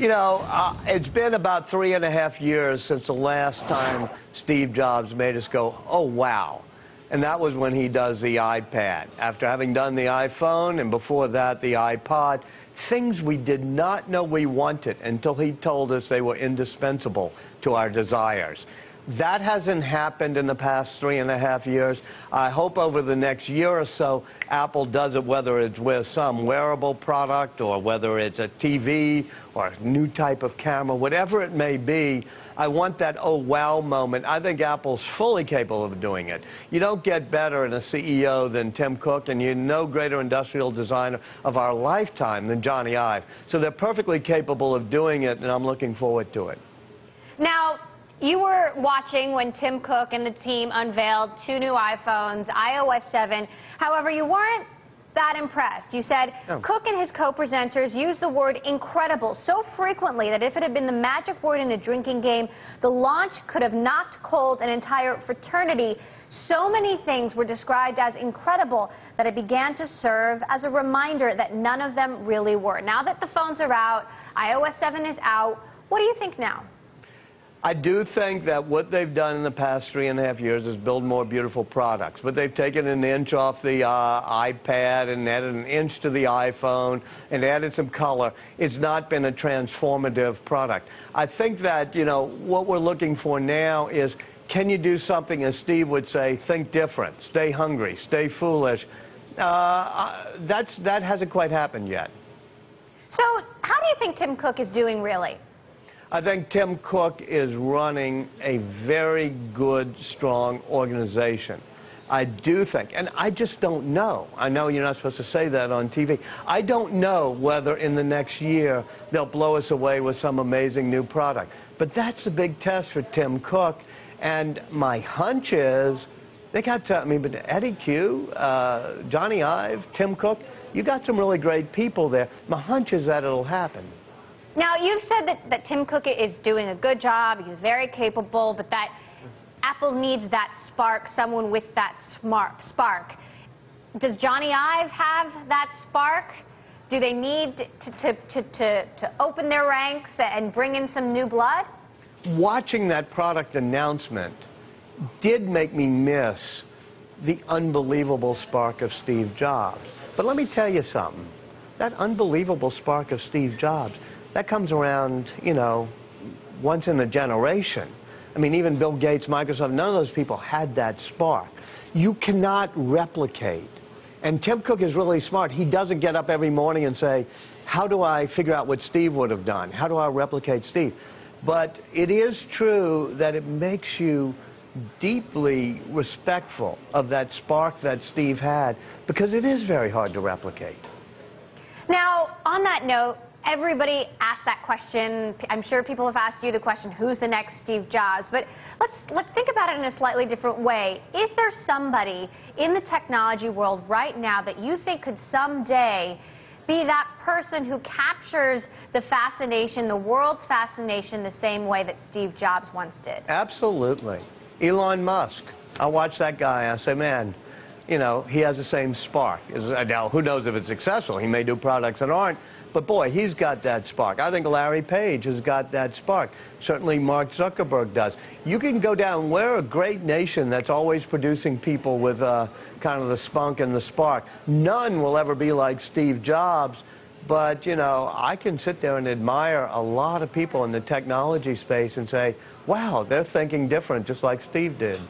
You know, uh, it's been about three and a half years since the last time Steve Jobs made us go, oh, wow. And that was when he does the iPad. After having done the iPhone and before that the iPod, things we did not know we wanted until he told us they were indispensable to our desires. That hasn't happened in the past three and a half years. I hope over the next year or so, Apple does it, whether it's with some wearable product or whether it's a TV or a new type of camera, whatever it may be. I want that oh wow moment. I think Apple's fully capable of doing it. You don't get better in a CEO than Tim Cook, and you're no greater industrial designer of our lifetime than Jony Ive. So they're perfectly capable of doing it, and I'm looking forward to it. Now, you were watching when Tim Cook and the team unveiled two new iPhones, iOS 7. However, you weren't that impressed. You said oh. Cook and his co-presenters used the word incredible so frequently that if it had been the magic word in a drinking game, the launch could have knocked cold an entire fraternity. So many things were described as incredible that it began to serve as a reminder that none of them really were. Now that the phones are out, iOS 7 is out, what do you think now? I do think that what they've done in the past three and a half years is build more beautiful products. But they've taken an inch off the uh, iPad and added an inch to the iPhone and added some color. It's not been a transformative product. I think that, you know, what we're looking for now is can you do something, as Steve would say, think different, stay hungry, stay foolish. Uh, that's, that hasn't quite happened yet. So how do you think Tim Cook is doing, really? I think Tim Cook is running a very good, strong organization. I do think, and I just don't know. I know you're not supposed to say that on TV. I don't know whether in the next year they'll blow us away with some amazing new product. But that's a big test for Tim Cook. And my hunch is they got, to, I mean, but Eddie Cue, uh, Jony Ive, Tim Cook, you got some really great people there. My hunch is that it'll happen. Now, you've said that, that Tim Cook is doing a good job, he's very capable, but that Apple needs that spark, someone with that smart spark. Does Jony Ive have that spark? Do they need to, to, to, to, to open their ranks and bring in some new blood? Watching that product announcement did make me miss the unbelievable spark of Steve Jobs. But let me tell you something. That unbelievable spark of Steve Jobs that comes around, you know, once in a generation. I mean, even Bill Gates, Microsoft, none of those people had that spark. You cannot replicate. And Tim Cook is really smart. He doesn't get up every morning and say, how do I figure out what Steve would have done? How do I replicate Steve? But it is true that it makes you deeply respectful of that spark that Steve had because it is very hard to replicate. Now, on that note, everybody asks that question. I'm sure people have asked you the question, who's the next Steve Jobs? But let's, let's think about it in a slightly different way. Is there somebody in the technology world right now that you think could someday be that person who captures the fascination, the world's fascination, the same way that Steve Jobs once did? Absolutely. Elon Musk. I watch that guy. I say, man, you know, he has the same spark. Now, who knows if it's successful? He may do products that aren't. But boy, he's got that spark. I think Larry Page has got that spark. Certainly Mark Zuckerberg does. You can go down, we're a great nation that's always producing people with uh, kind of the spunk and the spark. None will ever be like Steve Jobs. But, you know, I can sit there and admire a lot of people in the technology space and say, wow, they're thinking different, just like Steve did.